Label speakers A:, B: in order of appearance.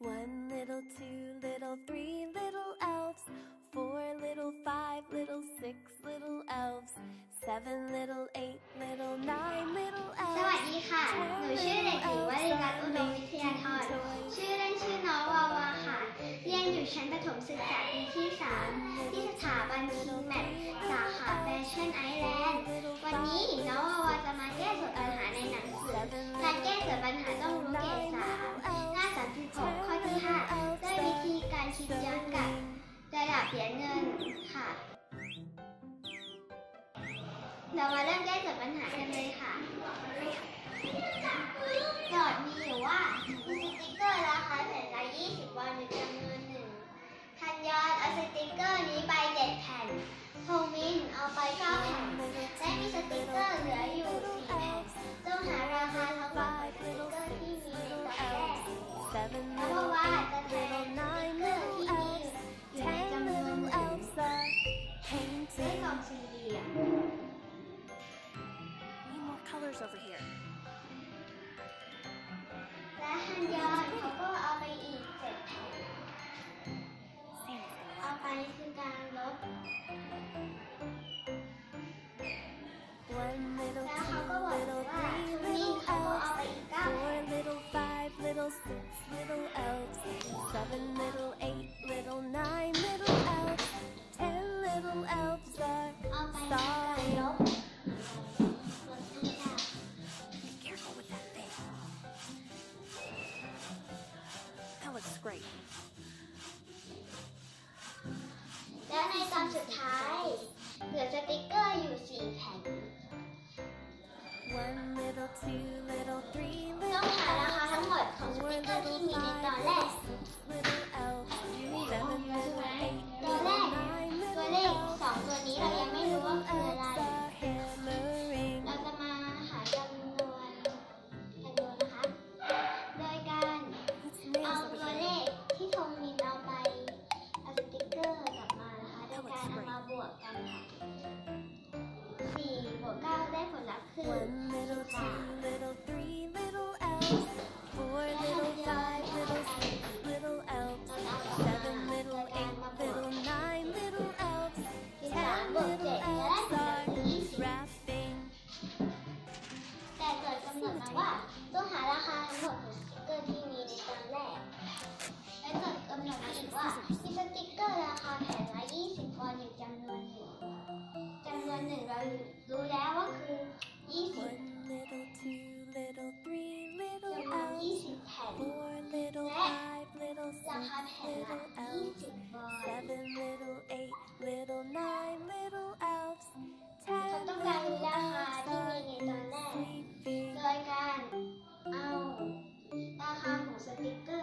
A: One little, two little, three little elves. Four little, five little, six little elves. Seven little, eight little, nine little
B: สวัส
A: elves.
B: ดีค่ะ หนูชื่อเด็กหญิงวริรัตน์อุดมวิทยาธร ชื่อเล่นชื่อน้องวาวาค่ะ เรียนอยู่ชั้นประถมศึกษาปีที่ 3 ที่สถาบันคิงแมทสาขาแฟชั่นไอแลนด์ วันนี้น้อง ง เสียเงินค่ะ เรามาเริ่มแก้จากปัญหากันเลยค่ะ
A: colors over here. One little, two little, three little elves, four little, five little, six little elves, seven little, eight little, nine little elves, ten little elves are
B: sorry. ที่มีในตอนแรกตัวแร
A: little,
B: กตัวเลขสองตัวนี้เรายังไม่รู้ว่าคืออะไร เราจะมาหาจำนวนจำนวนนะคะ โดยการเอาตัวเลขที่ทงมินเอาไปเอาสติ๊กเกอร์กลับมานะคะโดยการเอามาบวกกันค่ะสี่บวกเก้าได้ผลลัพธ์คือ
A: One little, two
B: ต้องหาราคาทั้งหมดของสติกเกอร์ที่มีในตอนแรก และเกิดกำหนดมาอีกว่ามีสติกเกอร์ราคาแผ่นละ 20วอนอยู่จำนวนหนึ่งจำนวนหนึ่งเรารู้แล้วว่าคือ 20 Afrika